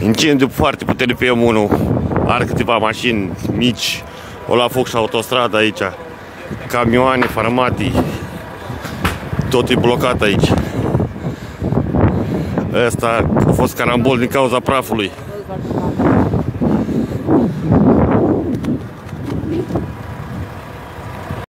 Incendiu foarte puternic pe M1. Are câteva mașini mici. O la foc și autostradă aici. Camioane, farmatii. Tot e blocat aici. Ăsta a fost carambol din cauza prafului.